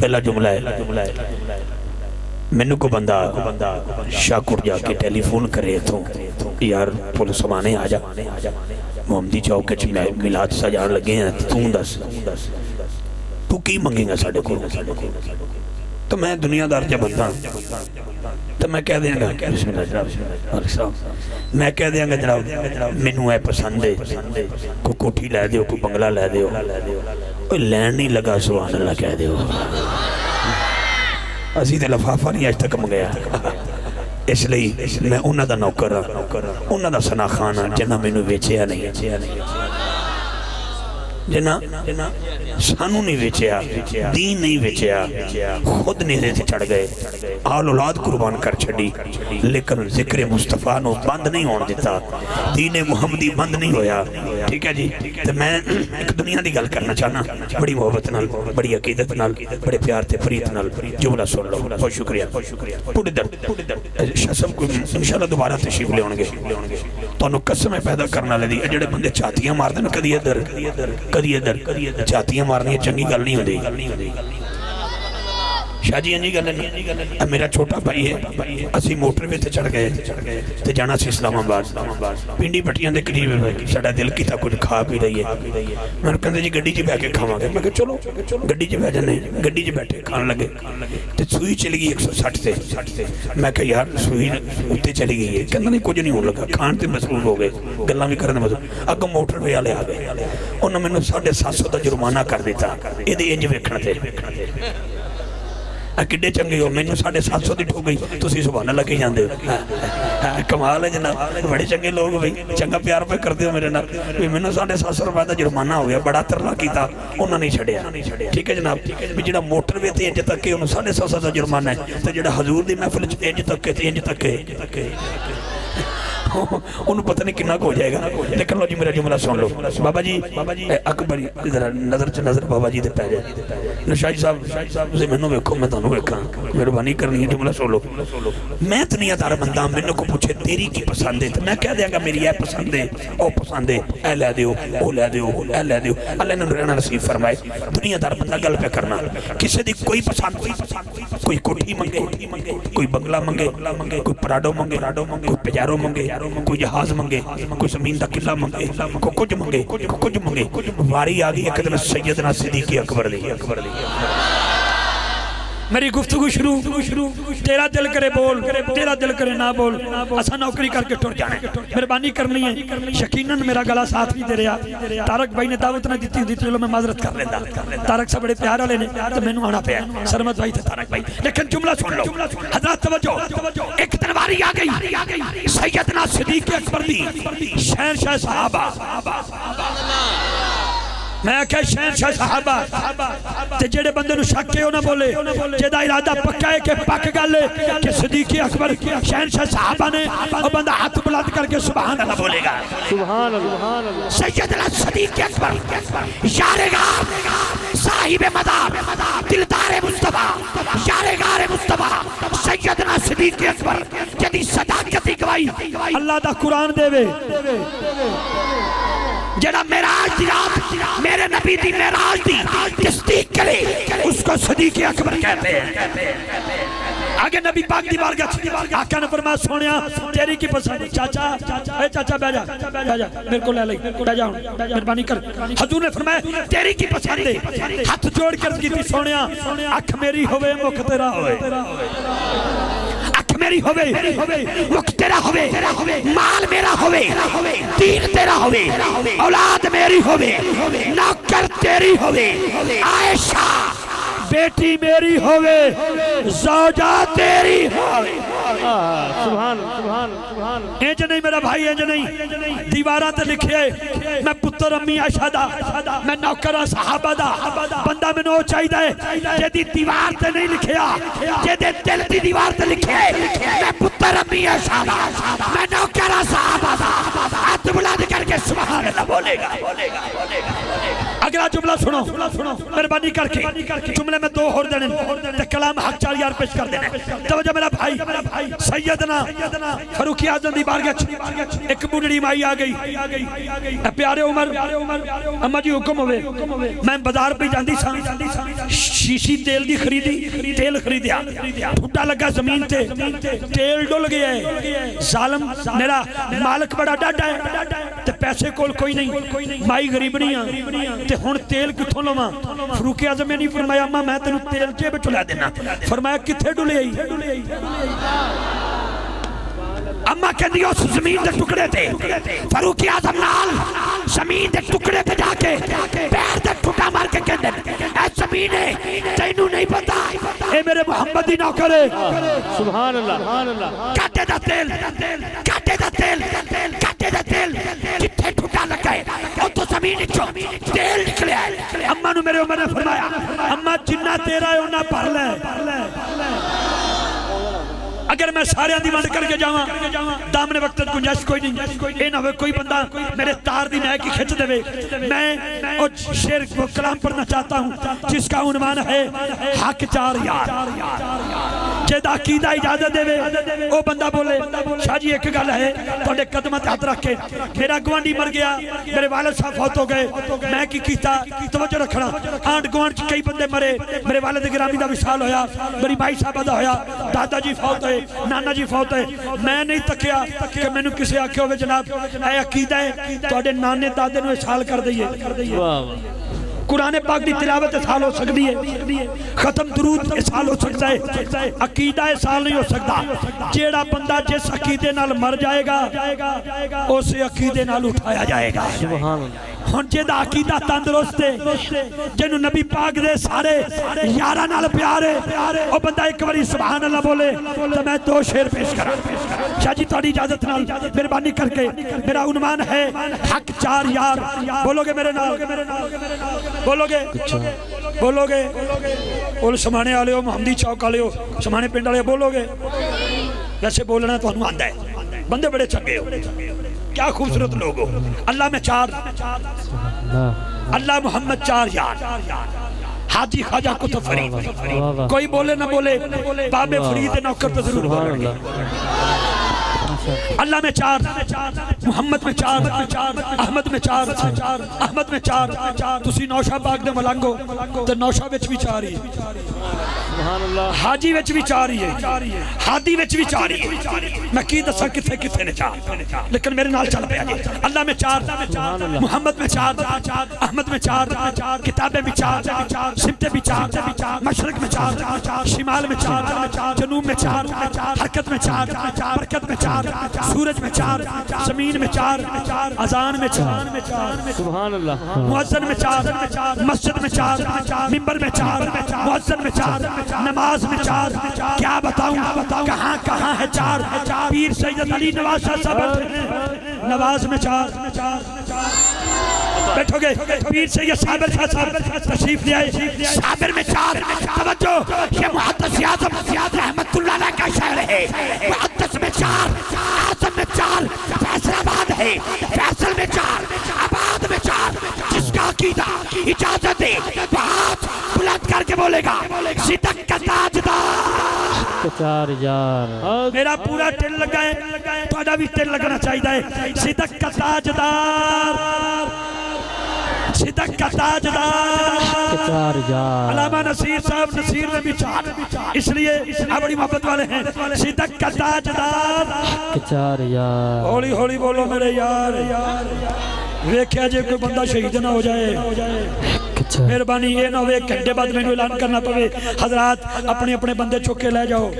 پہلا جملہ ہے مینو کو بندہ شاکر جا کے ٹیلی فون کرے تو یار پولیس سمانے آ جا محمدی چوک چ ملاد سجان لگے ہیں تو دس تو کی منگے گا ساڈے کو تو میں دنیا دار جب بندہ تو میں کہہ دیا گا بسم اللہ جناب میں کہہ دیا گا جناب، مینو ہے پسند ہے کوئی کوٹھی لے دیو کوئی بنگلہ لے دیو۔ کوئی لین نہیں لگا، سبحان اللہ کہہ دیو۔ اسی لفافہ نہیں آج تک منگیا اس لئی میں انہاں دا نوکر ہاں انہاں دا سنا خان ہاں جنہ مینو ویچیا نہیں۔ جنا سانو نہیں ویچیا، دین نہیں ویچیا، خود نہیں دیتے چڑھ گئے۔ آل اولاد قربان کر چھڑی لیکن ذکر مصطفیٰ نو بند نہیں ہون دیتا دین محمدی بند نہیں ہویا۔ ٹھیک ہے جی۔ تو میں ایک دنیا دی گل کرنا چاہنا۔ بڑی محبت نال، بڑی عقیدت نال، بڑے پیار تے فرید نال جملہ سن لو۔ بہت شکریہ۔ پوڑی در شاسم کو انشاءاللہ دوبارہ تشریف لے ہونگے تو انہوں قسمیں پیدا کرنا لے دی۔ اجڑے بندے چاہتیاں مار دینا کدی ادھر کدی ادھر چاہتیاں مارنی چنگی گل نہیں ہوندی۔ شاہ جی انجی گلن۔ اب میرا چھوٹا بھائی ہے۔ اسی موٹر میں تے چڑھ گئے۔ تے جانا سی اسلام آباد۔ پنڈی پٹیاں دے قریب ساڈا دل کیتا کچھ کھا پی رہی ہے۔ میں نے کہندے جی گڈی چ بیٹھ کے کھاواں گے۔ میں کہ چلو، گڈی چ بیٹھ جانے گڈی چ بیٹھے کھان لگے۔ تے سوئی چلی گئی 160 تے۔ میں کہ یار، سوئی اوتے چلی گئی ہے۔ کہندا نہیں کچھ نہیں ہون لگا۔ کھان تے مصروف ہو گئے۔ گلاں بھی کرن مصروف۔ اگوں موٹر وے والے آ گئے۔ انہوں نے مینوں 750 دا جرمانہ کر دیتا۔ اے دے انج ویکھن تے۔ کڈے چنگے ہو مینوں ساڑھے سات سو دی ٹھو گئی تسی سبحان اللہ کہیں جاندے ہو کمال ہے جناب بڑے چنگے لوگ بھئی چنگا پیار پہ کر دیو میرے نال بھی مینوں ساڑھے سات سو روپے دا جرمانہ ہو گیا بڑا ترلا کیتا انہوں نے چھڑیا ٹھیک ہے جناب بھی جڑا موٹر وے تے انج تک کے انہوں ساڑھے سات سو دا جرمانہ ہے تو جڑا حضور دی محفل انج تک کے تے انج تک کے انہوں پتہ نہیں کنہ کو ہو جائے گا لیکن لو جی میرا جملہ سن لو بابا جی اکبر ادھر نظر چ نظر بابا جی دے پہ جائے نشاہی صاحب اسے میں نو ویکھو میں تانوں ویکھاں مہربانی کرنی ہے جملہ سن لو میں دنیا دار بندہ میں نے کو پوچھے تیری کی پسند ہے تو میں کہہ دیا گا میری اے پسند ہے او پسند ہے اے لے دیو او لے دیو اے لے دیو اللہ نے رہنا نصیب فرمائے دنیا دار بندہ گل پہ کرنا کسی دی کوئی پسند کوئی کوٹھی منگے کوئی بنگلہ منگے کوئی پراڈو منگے کوئی پجارو منگے کوئی جہاز منگے کوئی زمین دا قلعہ منگے کوئی کچھ منگے کوئی کچھ منگے واری آگئی ایک دن سیدنا صدیقی اکبر دی میری گفتگو شروع، تیرا دل کرے بول، تیرا دل کرے نہ بول، اسا نوکری کر کے ٹر جانے مہربانی کرنی ہے، یقیناً میرا گلا ساتھ بھی دے رہا۔ تارک بھائی نے دعوت نہ دیتی ہوتی چلو میں معذرت کر لیتا تارک سے بڑے پیار والے نے، تو میں آنا پیا۔ سرمت بھائی تھے تارک بھائی۔ لیکن جملہ سن لو۔ حضرات توجہ، ایک تنواری آ گئی۔ سیدنا صدیق اکبر دی، شہر شاہ صحابہ۔ میں کہ شہن شاہ صحابہ تے جڑے بندے نو شک کے نہ بولے جدا ارادہ پکا ہے کہ پک گل کہ صدیق اکبر شہن شاہ صحابہ نے او بندہ ہاتھ بلند کر کے سبحان اللہ بولے گا۔ سبحان اللہ سیدنا صدیق اکبر یارگار صاحب مدار دلدار مصطفیٰ یارگار مصطفیٰ سیدنا صدیق اکبر جدی صداقتی گوائی اللہ دا قرآن دے وے۔ جڑا میراج دی جی، رات میرے نبی دی میراج دی تصدیق کرے اس کو صدیق اکبر کہتے ہیں۔ آگے نبی پاک دی بارگاہ آقا نے فرمایا، سونیا، تیری کی پسند، چاچا، اے چاچا، بہ جا بہ جا، میرے کو لے لئی بہ جا، مہربانی کر۔ حضور نے فرمایا، تیری کی پسند ہے، ہاتھ جوڑ کر کی تھی، سونیا، اکھ میری ہوئے مکھ تیرا ہوئے میری ہوئے وقت تیرا ہوئے مال میرا ہوئے دین تیرا ہوئے اولاد میری ہوئے نوکر تیری ہوئے عائشہ بیٹی میری ہوئے، زوجہ تیری ہوئے۔ سبحان سبحان سبحان انج نہیں میرا بھائی انج نہیں۔ دیواراں تے لکھے، میں پتر امی عائشہ دا، میں نوکر صحابہ دا۔ بندہ میں نو چاہیدا ہے جے دیوار تے نہیں لکھیا جے دل دی دیوار تے لکھے، میں پتر امی عائشہ دا۔ میں نوکر صحابہ دا۔ ہاتھ بلند کر کے سبحان اللہ بولے گا بولے گا بولے گا۔ اگلا جملہ سنو۔ مہربانی کر کے جملے میں دو ہور دینے تے کلام حق چار یار پیش کر دینے توجہ میرا بھائی، سیدنا فاروق اعظم دی بارگاہ چ ایک بوڑھی مائی آ گئی۔ اے پیارے عمر، اما جی حکم ہوئے، میں بازار پہ جاندی سا شیشی تیل دی خریدی، تیل خریدیا۔ ٹھٹا لگا زمین تے، تیل ڈل گیا ہے۔ ظالم، میرا مالک بڑا ڈاڈا ہے۔ تے پیسے کول کوئی نہیں۔ مائی غریب نہیں ہاں تے ہن تیل کتھوں لواں؟ فاروق اعظم نے فرمایا اما میں تینوں تیل جیب چ لے دینا۔ فرمایا کتھے ڈلے آئی؟ اما کہندی اس زمین دے ٹکڑے تے۔ فاروق اعظم نال زمین دے ٹکڑے تے جا کے پیر تے ٹھٹا مار کے کہندے اے زمین ہے تینوں نہیں پتا اے میرے محمد دی نوکر ہے۔ سبحان اللہ سبحان اللہ۔ کاٹے دا تیل کاٹے دا تیل کاٹے دا تیل۔ جتھے ٹھٹا لگا ہے او تو زمین چوں تیل نکلیا ہے اما نو میرے عمر نے فرمایا، اما جنہ تیرا ہے، انہاں پڑھ لے۔ اگر میں سارے دی ونڈ کر کے جاواں دامن وقت گنجائش کوئی نہیں۔ اے نہ ہوئے کوئی بندہ میرے تار دی نہ کی کھچ دے۔ وے میں او شعر کو کلام پڑھنا چاہتا ہوں، جس کا عنوان ہے، حق چار یار۔ جے دا عقیدہ اجازت دے وے، او بندہ بولے، شاہ جی ایک گل ہے، تواڈے قدماں ہاتھ رکھ کے، میرا گوانڈی مر گیا، میرے والد صاحب فوت ہو گئے، میں کی کیتا؟ توجہ رکھنا۔ آنٹ گوانڈ کئی بندے مرے، میرے والد گرامی دا وصال ہویا، میری بھائی صاحب دا ہویا، دادا جی فوت ہوئے، نانا جی فوت ہے میں نہیں تکیا کہ میں نے کسے آکھے ہوئے جناب، اے عقیدہ ہے توڑے نانے دادے نو سال کر دئیے۔ واہ واہ۔ قرآن پاک دی تلاوت سال ہو سکتی ہے۔ ختم درود سال ہو سکتا ہے۔ عقیدہ سال نہیں ہو سکتا۔ جیڑا بندہ جس عقیدے نال مر جائے گا، اسے عقیدے نال اٹھایا جائے گا۔ سبحان اللہ۔ ہن جے دا عقیدہ تندرست ہے، جنوں نبی پاک دے سارے یاراں نال پیار ہے، او بندہ ایک باری سبحان اللہ بولے تو میں دو شعر پیش کراں۔ شاہ جی تہاڈی اجازت نال مہربانی کر کے میرا عنوان ہے، حق چار یار۔ بولو گے میرے نال، بولو گے بولو گے۔ بول سمانے والے ہو محمدی چوک والے ہو سمانے پنڈ والے بولو گے۔ ویسے بولنا تو آندا ہے، بندے بڑے چنگے ہو۔ کیا خوبصورت لوگ ہو اللہ میں چار اللہ محمد چار یار. حاجی خواجہ کتب فرید. کوئی بولے نہ بولے باب فرید نوکر تو ضرور بولے اللہ اللہ میں چار محمد میں چار احمد میں چار احمد میں چار. تسی نوشہ باغ دے ملانگو تو نوشہ وچ بھی چار ہی ہے سبحان اللہ حاجی وچ بھی چار ہی ہے حادی وچ بھی چار ہی ہے میں کی دسا کتھے کتھے نے چار لیکن میرے نال چل پیا جی اللہ میں چار محمد میں چار احمد میں چار کتابیں بھی چار سمتیں بھی چار مشرق میں چار شمال میں چار جنوب میں چار حرکت میں چار برکت میں چار سورج میں چار زمین میں چار اذان میں چار سبحان اللہ مؤذن میں چار مسجد میں چار ممبر میں چار مؤذن میں چار نماز میں چار، کیا بتاؤں؟ کہاں کہاں ہے چار؟ پیر سید علی نواز شاہ صاحب نواز میں چار۔ بیٹھو گے۔ پیر سید صابر شاہ صاحب، تشریف لے آئے۔ صابر میں چار۔ توجہ۔ یہ محدث اعظم رحمت اللہ علیہ کا شعر ہے۔ محدث میں چار۔ اعظم میں چار۔ فیصل آباد ہے۔ فیصل میں چار۔ آباد میں چار۔ جس عقیدہ اجازت دے ہاتھ بلند کر کے بولے گا صدق کا تاجدار۔ چار یار میرا پورا ٹل لگا ہے تھوڑا بھی ٹل لگنا چاہیے ہے۔ صدق کا تاجدار۔ صدق کا تاجدار۔ چار یار علامہ نصیر صاحب نصیر میں بھی چار اس لیے بڑی محبت والے ہیں صدق کا تاجدار۔ چار یار ہولی ہولی بولو میرے یار۔ ویکھیا جے کوئی بندہ شہید نہ ہو جائے مہربانی یہ نہ ہوئے گھنٹے بعد میں اعلان کرنا پوے حضرات اپنے اپنے بندے چک کے لے جاؤ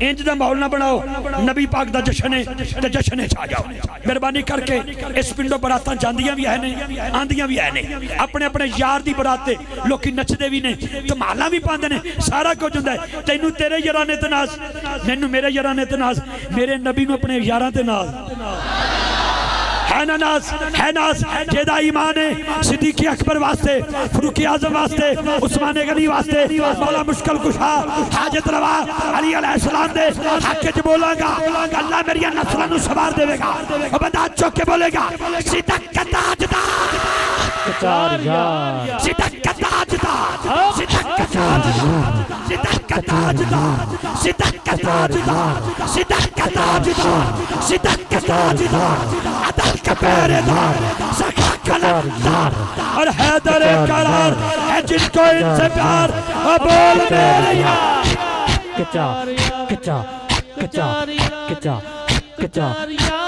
انج دا ماحول نہ بناؤ نبی پاک دا جشن ہے تے جشن چھا جاؤ مہربانی کر کے اس پنڈوں براتاں جاندیاں بھی ہیں نے آندیاں بھی ہیں نے اپنے اپنے یار دی براتے لوکی نچدے بھی نے کمالاں بھی پاندے نے سارا کچھ ہوندا ہے تینوں تیرے یاراں نے تے ناز مینوں میرے یاراں نے تے ناز میرے نبی نو اپنے یاراں تے ناز ہے نا ناز ہے ناز جیدہ ایمان صدیقی اکبر واسطے فروقی آزم واسطے عثمان غنی واسطے مولا مشکل کشا حاجت روا علی علیہ السلام دے حق کے بولا گا۔ اللہ میری نسلہ نو سوار دے گا۔ وہ بندہ چوک کے بولے گا صدق کا تاجدار صدق کا اور حیدر قرار ہے جن کو ان سے پیار بول میرے یار کچا کچا کچا کچا کچا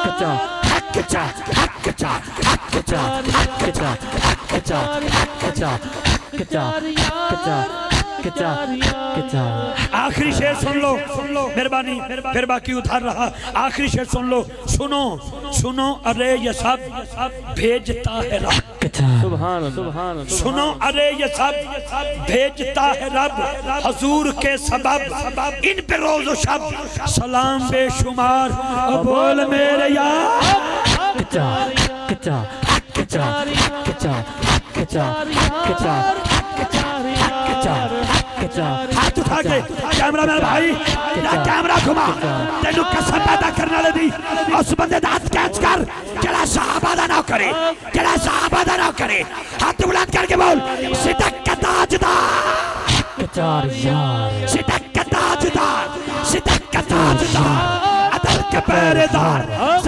کچا حق چا حق چا حق چا حق چا حق چا حق چا کچا کچا کچا کچا آخری شعر سن لو مہربانی پھر باقی ادھر رہا آخری شعر سن لو سنو سنو ارے یہ سب بھیجتا ہے رب سنو ارے یہ سب بھیجتا ہے رب حضور کے سبب ان پہ روز و شب سلام بے شمار بول میرے یار کچا کچا کچا کچا ہاتھ اٹھا کے کیمرہ مین بھائی نہ کیمرہ گھما تینو قسم پیدا کرنے لے دی اس بندے دا ہاتھ کیچ کر جڑا صحابہ دا نہ کرے جڑا صحابہ دا نہ کرے ہاتھ بلند کر کے بول صدق کا تاجدار صدق کا تاجدار صدق کا تاجدار عدل کا پہرے دار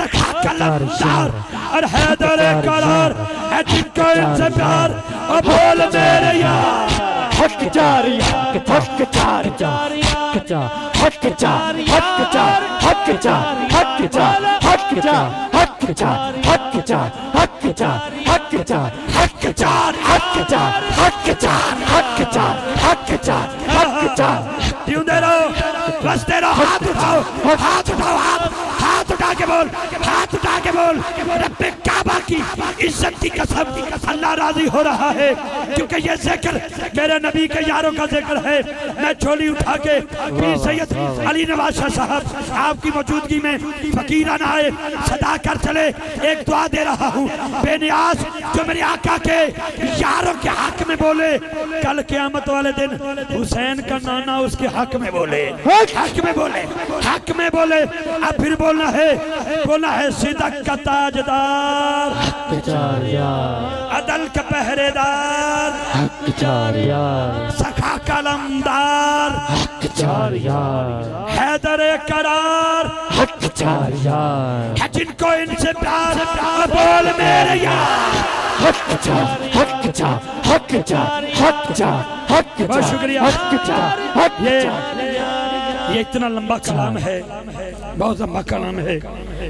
لمدار اور حیدر قرار ہے جن کو ان سے پیار اور بول میرے یار حق جاری حق جاری کچا حق جاری حق جاری حق جاری حق جاری حق جاری حق جاری حق جاری حق جاری حق جاری حق جاری حق جاری حق جاری حق جاری حق جاری حق جاری جیوندے رہو بستے رہو ہاتھ اٹھاؤ ہاتھ اٹھاؤ ہاتھ اٹھا کے بول ہاتھ اٹھا کے بول رب کعبہ کی عزت کی قسم اللہ راضی ہو رہا ہے۔ کیونکہ یہ ذکر میرے نبی کے یاروں کا ذکر ہے۔ میں چھولی اٹھا کے پیر سید علی نواز شاہ صاحب آپ کی موجودگی میں فقیران آئے صدا کر چلے ایک دعا دے رہا ہوں۔ بے نیاز جو میرے آقا کے یاروں کے حق میں بولے کل قیامت والے دن حسین کا نانا اس کے حق میں بولے۔ حق میں بولے حق میں بولے۔ اب پھر بولنا ہے بولنا ہے صدق کا تاجدار کچار یار عدل کا پہرے دار حق جاری یار سخا کا حق جاری یار حیدر قرار حق جاری یار ہے جن کو ان سے پیار بول میرے یار۔ حق جاری حق جاری حق جاری حق جاری حق بہت جاری شکریہ حق جاری حق یہ یہ اتنا لمبا کلام ہے، بہت لمبا کلام ہے۔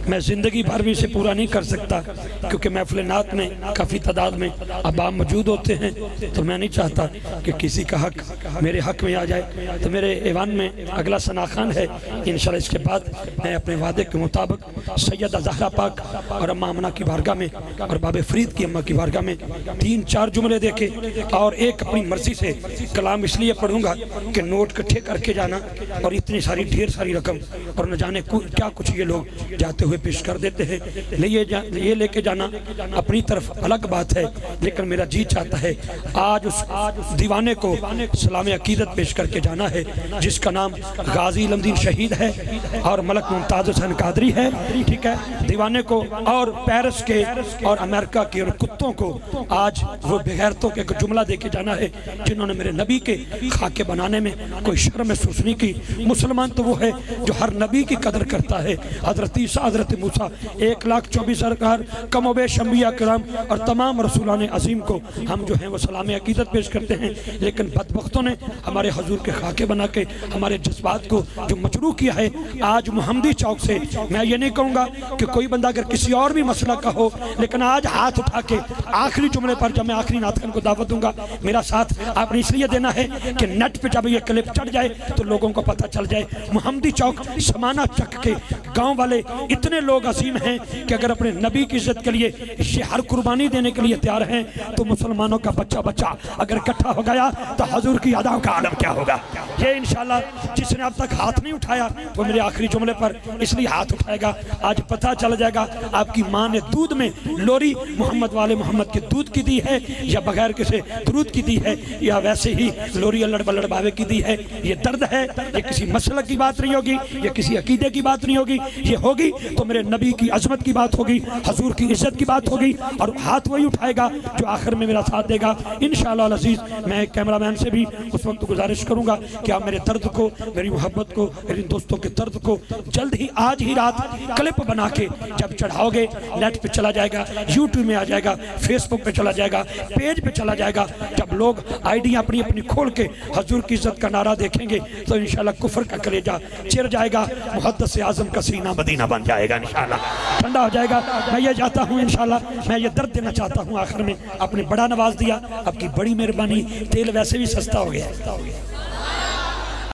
میں زندگی بھر بھی اسے پورا نہیں کر سکتا، کیونکہ محفل نعت میں کافی تعداد میں ابام موجود ہوتے ہیں۔ تو میں نہیں چاہتا کہ کسی کا حق میرے حق میں آ جائے۔ تو میرے ایوان میں اگلا سناخان ہے۔ انشاءاللہ اس کے بعد میں اپنے وعدے کے مطابق سید زہرہ پاک اور اماں امنہ کی بارگاہ میں اور باب فرید کی اماں کی بارگاہ میں تین چار جملے دے کے اور ایک اپنی مرضی سے کلام اس لیے پڑھوں گا کہ نوٹ کٹھے کر کے جانا اور اتنی ساری ڈھیر ساری رقم اور نہ جانے کیا کچھ یہ لوگ جاتے ہوئے پیش کر دیتے ہیں۔ یہ لے کے جانا اپنی طرف الگ بات ہے، لیکن میرا جی چاہتا ہے، آج اس دیوانے کو سلام عقیدت پیش کر کے جانا ہے، جس کا نام غازی لمدین شہید ہے اور ملک ممتاز حسین قادری ہے۔ ٹھیک ہے، دیوانے کو اور پیرس کے اور امریکہ کے اور کتوں کو آج وہ بغیرتوں کے جملہ دے کے جانا ہے، جنہوں نے میرے نبی کے خاکے بنانے میں کوئی شرم محسوس نہیں کی۔ مسلمان تو وہ ہے جو ہر نبی کی قدر کرتا ہے۔ حضرت عیسیٰ، حضرت موسیٰ، ایک لاکھ چوبیس سرکار، کم و بیش انبیاء کرام اور تمام رسولان عظیم کو ہم جو ہیں وہ سلام عقیدت پیش کرتے ہیں۔ لیکن بدبختوں نے ہمارے حضور کے خاکے بنا کے ہمارے جذبات کو جو مجروح کیا ہے، آج محمدی چوک سے میں یہ نہیں کہوں گا کہ کوئی بندہ اگر کسی اور بھی مسئلہ کا ہو، لیکن آج ہاتھ اٹھا کے آخری جملے پر جب میں آخری ناتکن کو دعوت دوں گا، میرا ساتھ آپ نے اس لیے دینا ہے کہ نیٹ پہ جب یہ کلپ چڑھ جائے تو لوگوں کو پتہ چل جائے۔ محمدی چوک سمانہ چک کے گاؤں والے اتنے لوگ عظیم ہیں کہ اگر اپنے نبی کی عزت کے لیے یہ ہر قربانی دینے کے لیے تیار ہیں، تو مسلمانوں کا بچہ بچہ اگر اکٹھا ہو گیا تو حضور کی اداؤں کا عالم کیا ہوگا۔ یہ انشاءاللہ جس نے اب تک ہاتھ نہیں اٹھایا، وہ میرے آخری جملے پر اس لیے ہاتھ اٹھائے گا۔ آج پتہ چل جائے گا، آپ کی ماں نے دودھ میں لوری محمد والے محمد کے دودھ کی دی ہے یا بغیر کسی درود کی دی ہے، یا ویسے ہی لوری اللہ بلڑ باوے کی دی ہے۔ یہ درد ہے، یہ کسی مسئلہ کی بات نہیں ہوگی یہ کسی عقیدے کی بات نہیں ہوگی، یہ ہوگی تو میرے نبی کی عظمت کی بات ہوگی، حضور کی عزت کی بات ہوگی، اور ہاتھ وہی اٹھائے گا جو آخر میں میرا ساتھ دے گا۔ انشاءاللہ العزیز میں کیمرہ مین سے بھی اس وقت گزارش کروں گا کہ آپ میرے درد کو، میری محبت کو، میری دوستوں کے درد کو جلد ہی، آج ہی رات کلپ بنا کے جب چڑھاؤ گے، نیٹ پہ چلا جائے گا، یوٹیوب میں آ جائے گا فیس بک پہ چلا جائے گا، پیج پہ چلا جائے گا۔ جب لوگ آئی ڈی اپنی اپنی کھول کے حضور کی عزت کا نعرہ دیکھیں گے، تو انشاءاللہ کفر کا کلیجہ چر جائے گا، محدث اعظم کا سینہ مدینہ بن جائے گا انشاءاللہ۔ ٹھنڈا ہو جائے گا۔ میں یہ جاتا ہوں انشاءاللہ، میں یہ درد دینا چاہتا ہوں آخر میں۔ آپ نے بڑا نواز دیا، آپ کی بڑی مہربانی، تیل ویسے بھی سستا ہو گیا۔